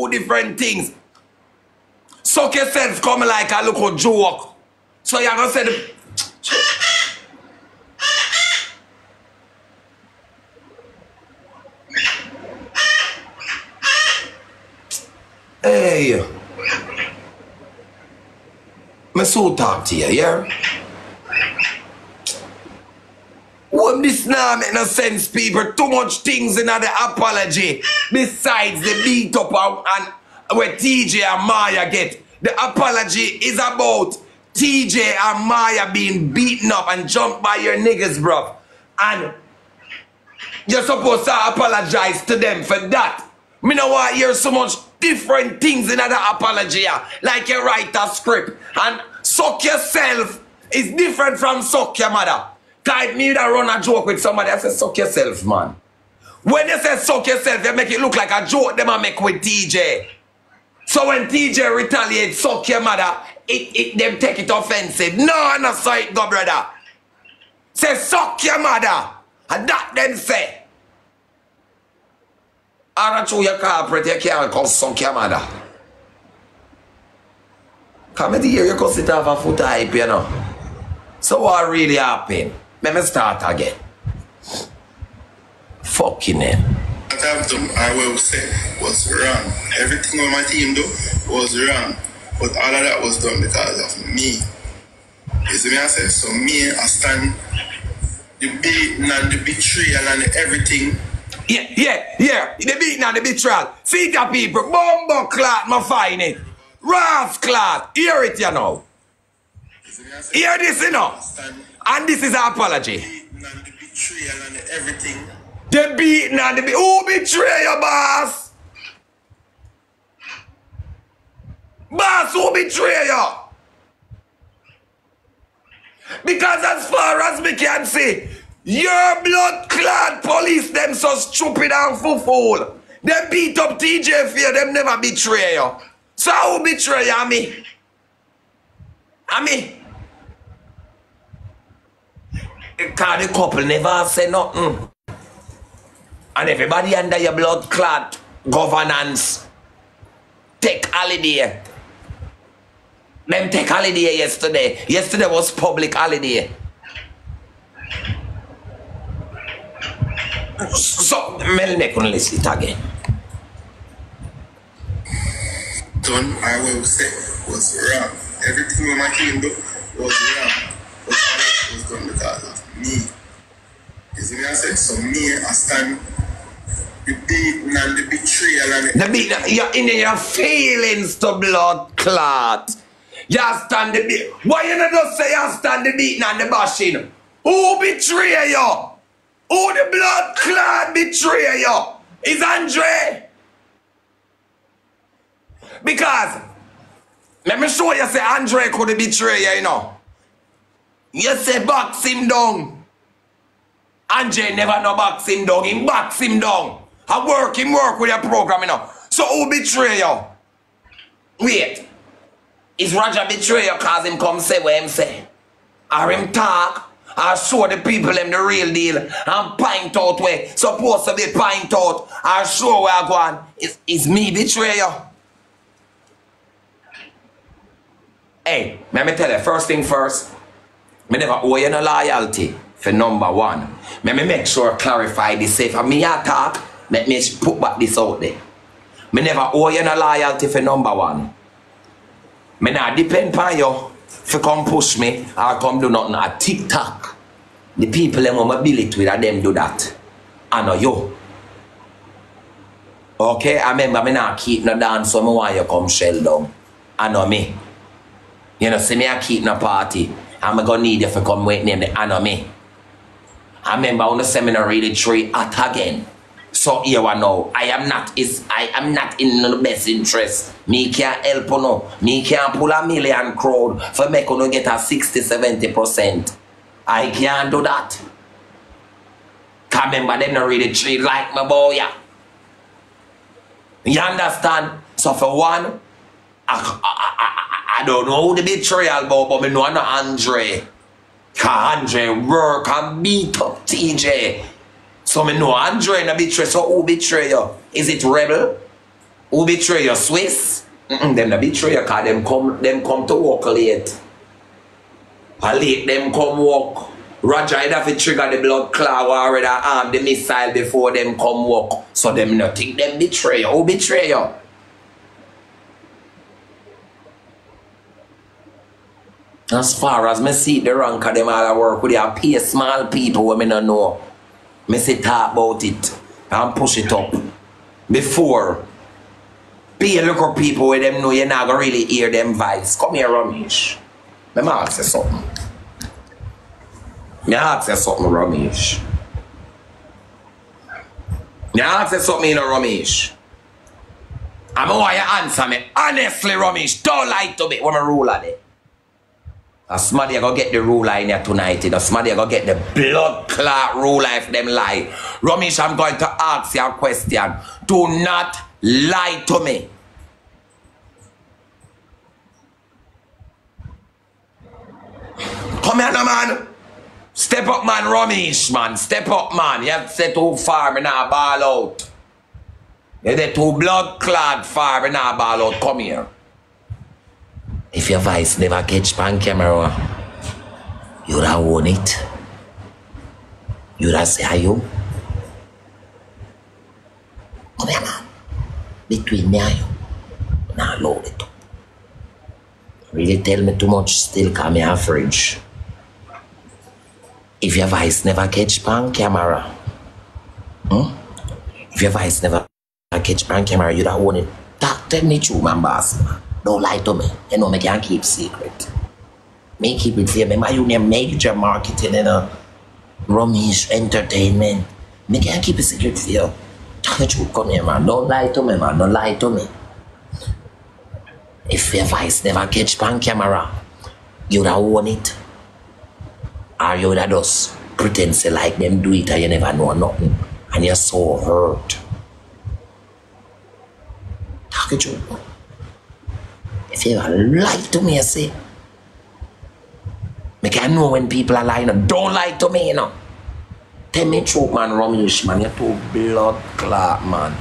two different things. Suck yourself come like a little joke. So you're gonna say the Hey. Me so talk to you, yeah? What this now make no sense, people? Too much things in the apology besides the beat up and, and where TJ and Maya get. The apology is about TJ and Maya being beaten up and jumped by your niggas, bruv. And you're supposed to apologize to them for that. Me know why hear so much different things in the apology. Like you write a script. And suck yourself is different from suck your mother. Cause me that run a joke with somebody, I say suck yourself, man. When they say suck yourself, they make it look like a joke them I make with TJ. So when TJ retaliates, suck your mother, it, it them take it offensive. No, no, so it go, brother. Say suck your mother. And that them say. I don't your corporate, you can't call suck your mother. Come here, you can sit off a foot hype, you know. So what really happened? Let me start again. Fucking hell. What I've done, I will say, was wrong. Everything on my team do was wrong. But all of that was done because of me. You see me, I say, so me, I stand the beating and the betrayal and everything. Yeah, yeah, yeah. The beating and the betrayal. See the people, bumbo clot, my find it. Clot. Hear it, you know. You see me, I say, Hear this, you know. Stand And this is an apology. and the betrayal and everything. The beating and the be Who betray you, boss? Boss, who betray you? Because as far as we can see, your blood clad police them so stupid and fool. Them beat up TJ fear them never betray you. So who betray you, me? I me? Because the couple never say nothing. And everybody under your blood clot governance take holiday. Them take holiday yesterday. Yesterday was public holiday. So, Melne couldn't listen it again. done, will say, was wrong. Everything on my do was wrong. But all that was done because of me. You see me, I say, so me, I stand the beating and the betrayal and The beat, you're in your feelings to blood clot. You stand the beat. Why you not just say you stand the beating and the bashing? Who betray you? Who the blood clot betray you? Is Andre? Because, let me show you say Andre could betray you, you know. You say box him down. Andre never no box him down. Him box him down. I work him work with your program, you know. So who betray you? Wait. Is Roger betray you cause him come say what him say? Or him talk? Or show the people him the real deal and point out where supposed to be point out or show where I go on. Is, is me betray you? Hey, let me tell you, first thing first, me never owe you no loyalty for number one. Let me make sure clarify this. Say for me a talk, let me put back this out there. Me never owe you no loyalty for number one. Me not depend on you for come push me or come do nothing at TikTok. The people them mobility with and them do that. I know you. Okay, I remember me not keep no dance so me want you come shell down. I know me. You know, see me I keep no party. I'm gonna need you for come wait name the know me. I remember on the seminar really tree at again. So here I know I am not is I am not in the best interest. Me can't help no. Me can't pull a million crowd for make you get a 60 70 percent. I can't do that. Cause remember them not really treat like my boy. Yeah. You understand? So for one, I, I, I, I don't know who the betrayal about, but me know I know Andre. Andre work and beat up TJ. So me know Andre in a betray. So who betray you? Is it Rebel? Who betray you? Swiss? Mm-mm, them the betray you cause them come, them come to work late. A late them come work. Roger I'd have to trigger the blood or already arm the missile before them come work. So them not think them betray you. Who betray you? As far as me see the rank of them all I work with, they pay small people when me not know. Me say talk about it and push it up. Before, pay little people where them know you're not gonna really hear them voice. Come here, Romeich. Let me ask you something. Me ask you something, Romeich. Me ask you something, you know, Romeich. I'm you answer me. Honestly, Romeich, don't lie to me when I rule on it. And somebody gonna get the ruler in here tonight, you know. Somebody gonna get the blood clot ruler if them lie. Romeich, I'm going to ask you a question. Do not lie to me. Come here, no, man. Step up, man, Romeich, man. Step up, man. You have to say too far, me now ball out. You're the too blood clot far, me now ball out. Come here. If your voice never catch pan camera, you'd have won it. You'd have say, are you? Come here, man. Between me and you. Now load it. Really tell me too much still call me a fridge. If your voice never catch pan camera, hmm? If your voice never catch pan camera, you'd have won it. Talk tell me true, man, boss, man. Don't lie to me. You know, me can't keep secret. Me keep it you. Me my union major marketing and a Romeich entertainment. Me can't keep it secret for you. The truth, come here, man. Don't lie to me, man. Don't lie to me. If your voice never catch pan camera, you'd have won it. Or you would have just pretend say like them do it and you never know nothing. And you're so hurt. Talk the truth, man. If you lie to me, you see. Me I know when people are lying. Don't lie to me, you know. Tell me truth, man, Romeich, man. You're too blood clot, man.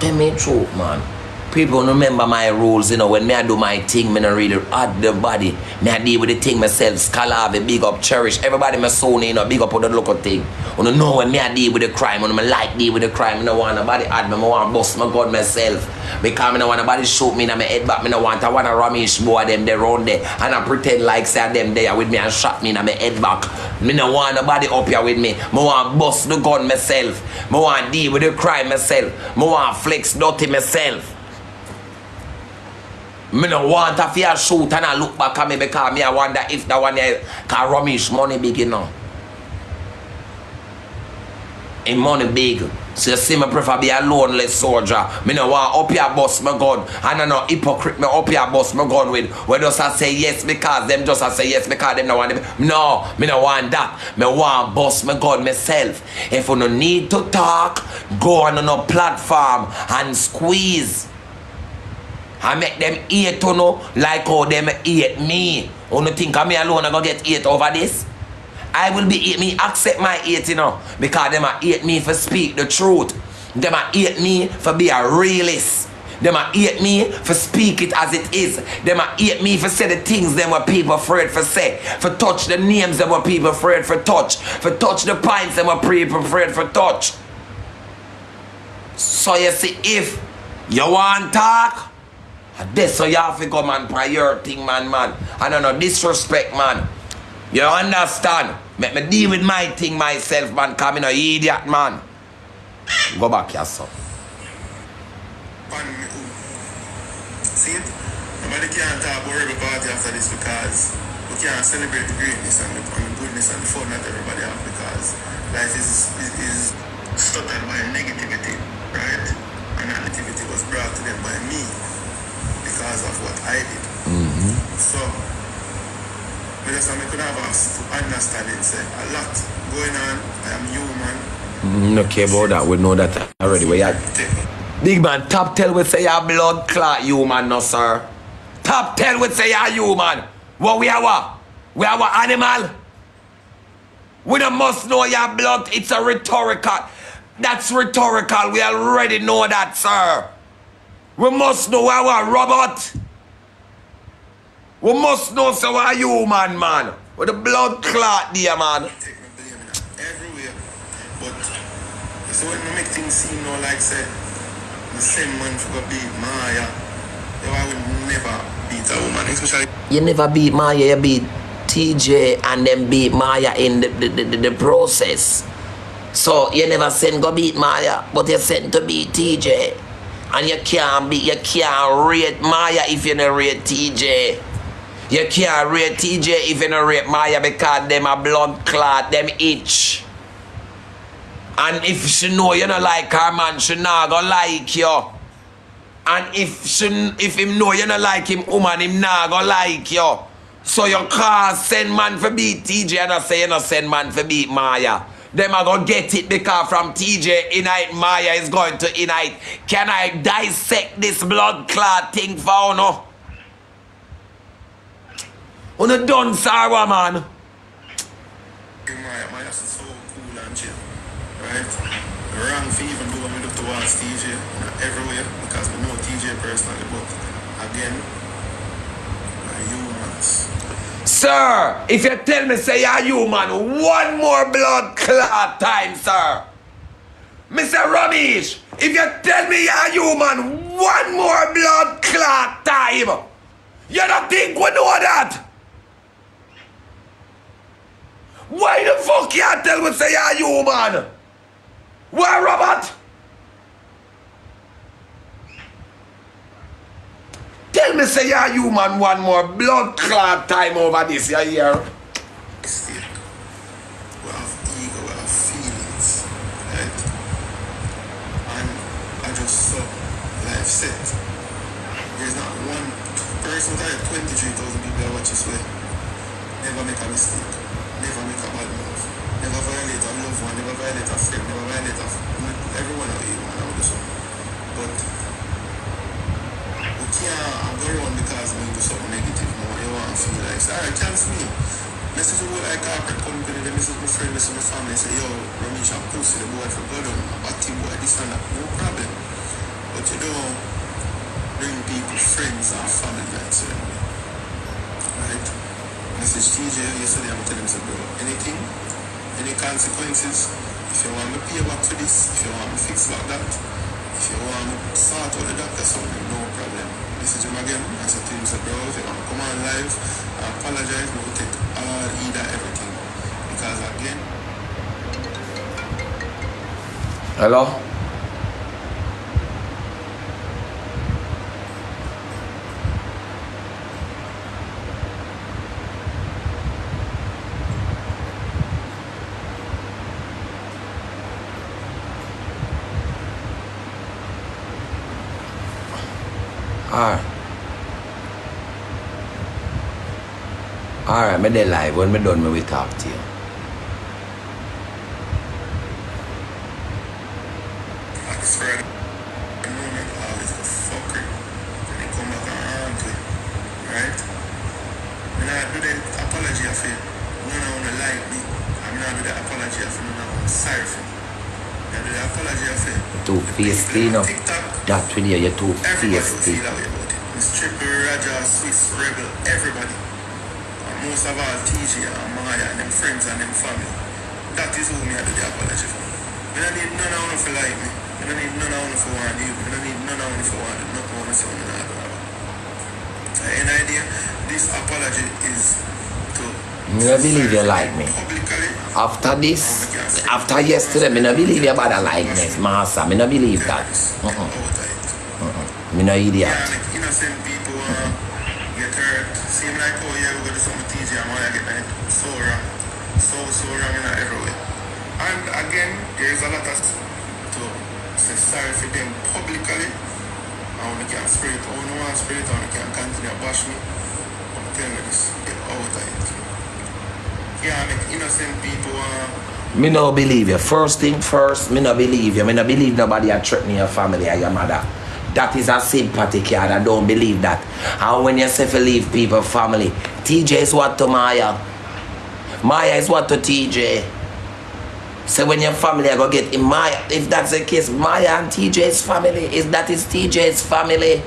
Tell me truth, man. People remember my rules, you know, when me I do my thing, me not really add the body. Me I deal with the thing myself, Scalave, big up, cherish. Everybody my soul, you know, big up on the local thing. You know, know when me I deal with the crime, when I like deal with the crime, I don't want nobody add me, I want bust my God myself. Because I don't want nobody shoot me in my head back, me no want, I want a Romeich boy them there around there. And I pretend like say them there with me and shot me in my head back. Me no want nobody up here with me. I want bust the gun myself. I want deal with the crime myself. I want flex dirty myself. Me no want a fear shoot and I look back at me because me I wonder if that one here can Romeich money big you know. In money big. So you see me prefer be a lonely soldier. Me no want up here bust my gun. And I no hypocrite me up here bust my gun with. Where just I say yes because them just I say yes because them no want them. No, me no want that. Me want bust my gun myself. If you no need to talk, go on a platform and squeeze. I make them eat you know, like how them eat me. Only think me alone I gonna get eat over this? I will be eat me, accept my hate, you know, because them a hate me for speak the truth. Them a hate me for be a realist. Them a hate me for speak it as it is. Them a hate me for say the things them what people afraid for say. For touch the names them what people afraid for touch. For touch the pints them what people afraid for touch. So you see, if you want talk, this so you have to come and prior thing, man, man. I don't know, disrespect, man. You understand? Make me deal with my thing myself, man. Come in, no idiot, man. Go back son. See it? Nobody can talk about every party after this because we can't celebrate the greatness and the, and the goodness and the fun that everybody have because life is, is, is stuttered by negativity, right? And negativity was brought to them by me because of what I did. Mm-hmm. So, because I could have us to understand it, say a lot going on. I am human. Mm, no care about that. We know that already. We are big man. Top tell we say you're blood clot human, no sir. Top tell we say you're human. What we are what? We are what animal? We don't must know your blood. It's a rhetorical. That's rhetorical. We already know that, sir. We must know our robot. We must know so are you, man, man. With the blood clot there, man. Everywhere. But so when you make things seem no like say the same man for beat Maya. You I would never beat a woman, especially You never beat Maya, you beat TJ and then beat Maya in the, the, the, the process. So you never send go beat Maya, but you send to beat TJ. And you can't be, you can't rate Maya if you don't rate TJ. You can't rate TJ if you don't rate Maya because them a blood clot, them itch. And if she know you don't like her man, she not gonna like you. And if she, if him know you don't like him woman, him not gonna like you. So you can't send man for beat TJ and I say you not send man for beat Maya. Them are gonna get it because from TJ inite Maya is going to inite. Can I dissect this blood clot thing for no? Una done Sarah man. Maya, Maya's so cool and chill. Right? Wrong for even though when look towards TJ everywhere because we know TJ personally, but again, humans. Sir, if you tell me say you're human, one more blood clot time, sir. Mr. Romeich, if you tell me you're human, one more blood clot time. You don't think we know that? Why the fuck you tell me say you're human? Why, Robert? Tell me say you're human one more blood clot time over this, you hear? mistake. We have ego, we have feelings, right? And I just saw life set. There's not one person that 23,000 people. Never make a mistake. Never make a bad move. Never violate a one. Never violate a friend. Never violate a everyone here, can't go around because we do something negative more. You want to feel like, alright, chance me. Message you like corporate company, the message my friend, message my family, say, yo, Romeich, I'm pussy, the boy from Gordon, a team boy, this and that, no problem. But you don't bring people, friends, and family like so. Right? Message TJ yesterday, I'm telling him, say, bro, anything, any consequences, if you want me pay back for this, if you want me fix back that, if you want me sort out the doctor something, no problem. Message him again, I said to him, say, bro, if you want to come on live, I apologize, but we take all either everything. Because again, Hello? Alright. Alright, ไม่ได้ไลฟ์วันไม่โดนมาวิทากเจียว I swear, the moment always go fucker. And they come back around to it. Right? When I do the apology of it, none of them like me. I'm not do the apology of it, none of them sorry for me. I do the apology of it. Two face clean up. TikTok, That video, you two Everybody face will clean. feel that way about it. Miss Triple, Raja, Swiss, Rebel, everybody. And most of all, TJ and Maya and them friends and them family. That is who me I do the apology for. I don't need none of them to like me. I don't need none of them to want you. I don't need none of them to want nothing want to say on the so, Any idea? This apology is to Me no believe you like me. After this, after yesterday, me no believe you about a likeness, master. Me no believe that. out Uh-uh. Me no idiot. Yeah, like innocent people uh, get hurt. Seem like, oh yeah, we're gonna do something TJ and why I get that so wrong. So, so wrong in everywhere. And again, there's a lot of to say sorry for them publicly. And you can spray it, you want to spray and can continue to bash me. I'm telling you this, get out of it. Yeah, make innocent people uh, Me no believe you. First thing first, me no believe you. Me no believe nobody a threatening your family or your mother. That is a sympathy card. I don't believe that. And when you say to leave people, family, TJ is what to Maya. Maya is what to TJ. So when your family are gonna get in Maya, if that's the case, Maya and TJ's family, is that is TJ's family.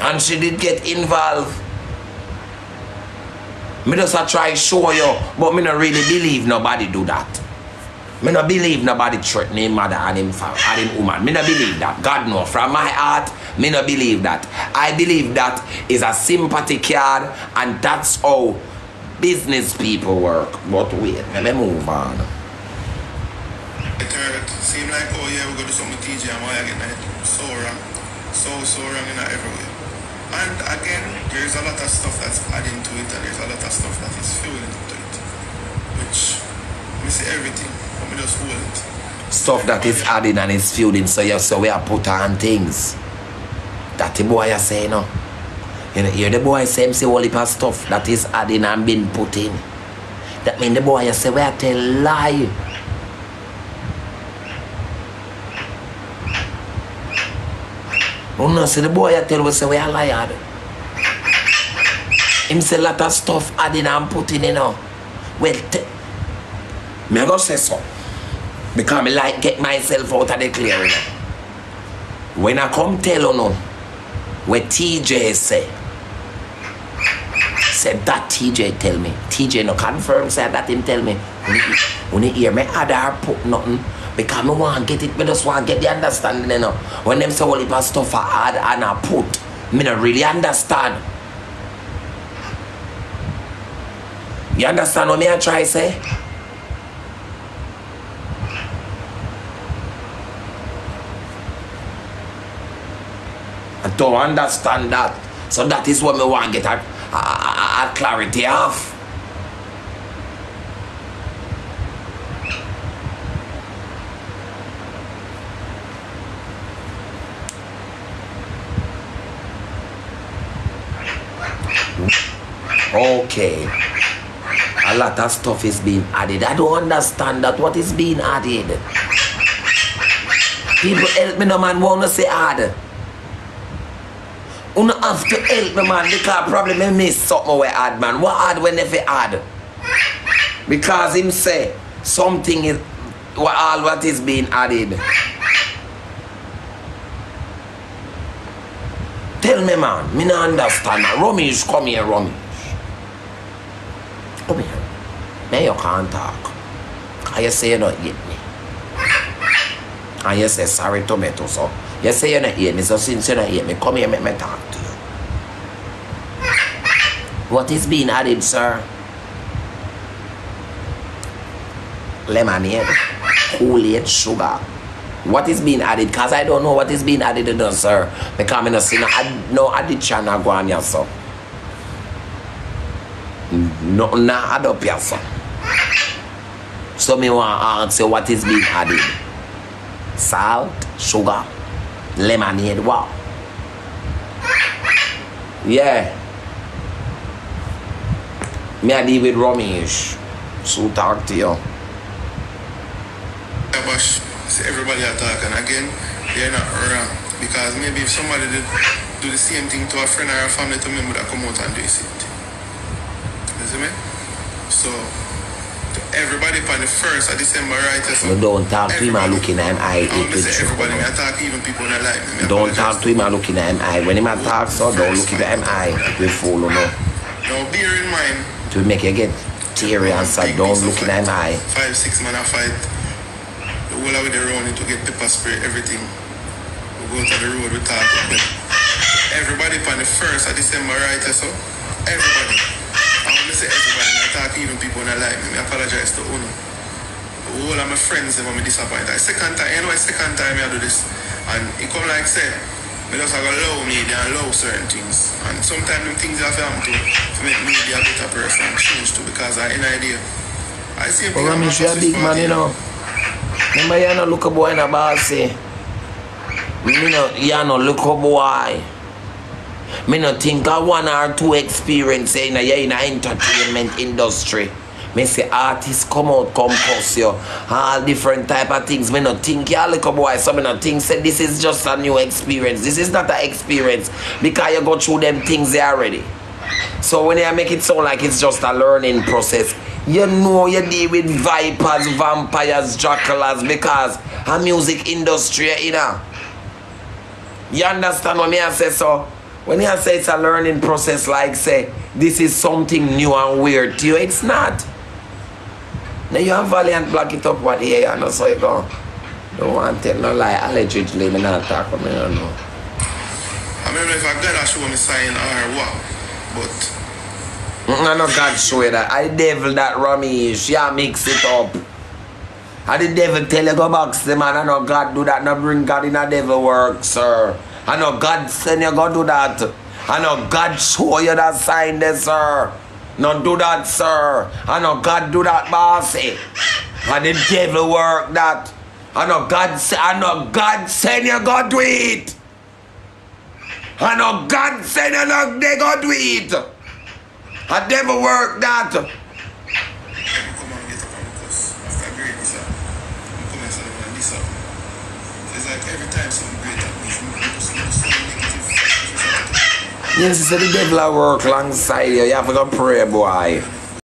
And she did get involved. Me just a try show you, but me not really believe nobody do that. Me not believe nobody threaten him mother and him, and him woman. Me not believe that. God know, from my heart, me not believe that. I believe that is a sympathy card and that's how business people work. But wait, let me move on. It hurt. Seem like, oh yeah, we're going to do something with TJ and why again? So wrong. So, so wrong in every way. And again, there's a lot of stuff that's adding to it and there's a lot of stuff that is fueling to it. Which, we see everything, Stuff that is adding and is fueling, so you so we are put on things. That the boy is saying, no. You know, hear the boy say, say all heap of stuff that is adding and being put in. That mean the boy say, we are tell lie. Oh no, see the boy I tell we say we are liar. Him say lot of stuff adding and putting in you know. Well, me go say so. Because me like get myself out of the clear you know. When I come tell no, what TJ say, said that TJ tell me. TJ no confirm said that him tell me. When you hear me other put nothing, because me want to get it, me just want to get the understanding you know. When them say all the stuff I add and I put, me not really understand. You understand what me I try say? Don't understand that. So that is what me want to get a, a, a, clarity of. Okay. A lot of stuff is being added. I don't understand that what is being added. People help me no man wanna say add. You have to help me man because probably me miss something we add man. What add when if add? Because him say something is what all what is being added. Tell me man, me no understand. Romeich, come here, Romeich. Come here. Me you can't talk. You say you don't eat me. You say sorry tomato so. You say you don't eat me, so since you don't eat me, come here, make me talk to you. What is being added, sir? Lemonade, Kool-Aid, sugar. What is being added? Because I don't know what is being added sir. Because I'm not seeing no, add- no addition na go on here, so. No, na add up here, so. So me want to ask you what is being added? Salt, sugar, lemonade, what? Yeah. Me I deal with Romeich. So talk to you. Everybody are talking again, they're not wrong. Because maybe if somebody did do the same thing to a friend or a family to member that come out and do the same thing. You see me? So, everybody on the first of December, right? So You don't talk to him and looking at him eye, I it to say everybody, him me. I talk even people that like me. Don't talk to him and looking at him eye. When him talk, so don't look in him eye. It will fall on you. Now bear in mind, will make you get teary and sad. Don't look in him eye. Five, six man a fight. The whole of the round to get pepper spray, everything. We go to the road, we talk. But everybody on the first of December, right? So everybody. I want to say everybody. I even people that like me. I apologize to Uno. Whole of my friends, them when me disappointed. The second time, you know, second time I do this. And it come like say, me just have to allow media and allow certain things. And sometimes them things have to happen to, to make me be a better person change too because I have an idea. I see But Romeich, you a big man, you know. Remember, you no look a boy in a bossy. Me no, you no look a boy. Me no think of one or two experience in a, in a entertainment industry. Me say artists come out, come cuss you. All different type of things. Me no think you look boy. So me no think say this is just a new experience. This is not an experience because you go through them things already. So when you make it sound like it's just a learning process, You know you deal with vipers, vampires, dracula's because a music industry, you know. You understand what me I say so? When you say it's a learning process, like say, this is something new and weird to you, it's not. Now you have Valiant block it up what here, you know, so you go. Don't want to tell no lie, allegedly, me not talk, me don't know. I mean, if I got to show me sign or what, but mm, I know God show you that. I the devil that Romeich. Yeah, mix it up. I the devil tell you go box the man. I know God do that. No bring God in a devil work, sir. I know God send you go do that. I know God show you that sign there, sir. No do that, sir. I know God do that, bossy. And the devil work that. I know God say, I know God send you go do it. I know God send you no they go do it. I never work that. Yes, so the devil I work alongside you. You have to go pray, boy.